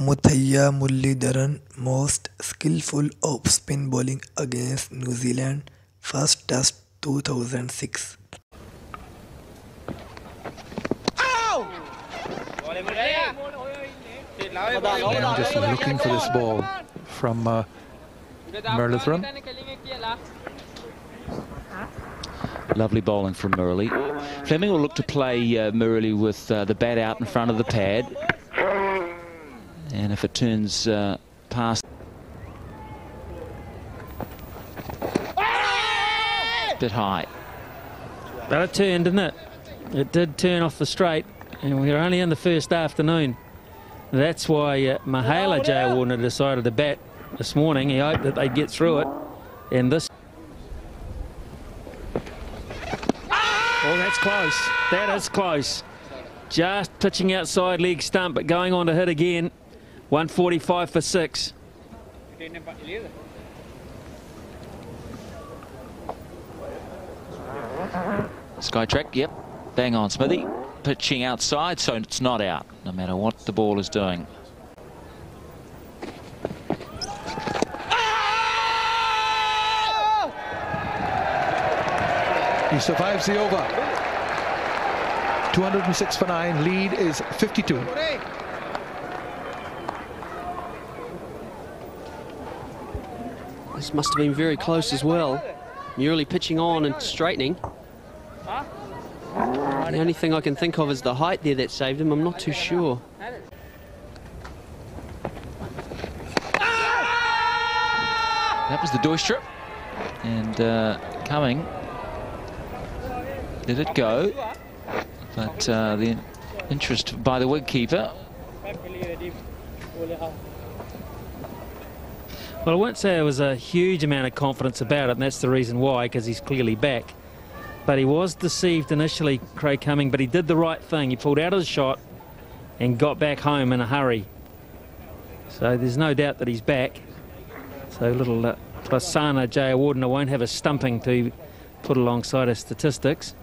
Muttiah Muralitharan most skillful off spin bowling against New Zealand first test 2006. And just looking for this ball from uh. Lovely bowling from Murali. Fleming will look to play uh, Murali with uh, the bat out in front of the pad. And if it turns uh, past... Bit high. But it turned, didn't it? It did turn off the straight, and we are only in the first afternoon. That's why uh, Mahela Jayawardene decided to bat this morning. He hoped that they'd get through it. And this... Oh, that's close. That is close. Just pitching outside leg stump, but going on to hit again. 145 for six. Skytrack, yep. Bang on, Smithy. Pitching outside, so it's not out, no matter what the ball is doing. He survives the over. 206 for 9. Lead is 52. This must have been very close as well. Murali pitching on and straightening. The only thing I can think of is the height there that saved him. I'm not too sure. That was the Doistrip. And uh, coming. Did it go? But uh, the interest by the wicketkeeper. Well, I won't say there was a huge amount of confidence about it, and that's the reason why, because he's clearly back. But he was deceived initially, Craig Cumming, but he did the right thing. He pulled out his shot and got back home in a hurry. So there's no doubt that he's back. So little uh, Prasanna Jayawardene won't have a stumping to put alongside his statistics.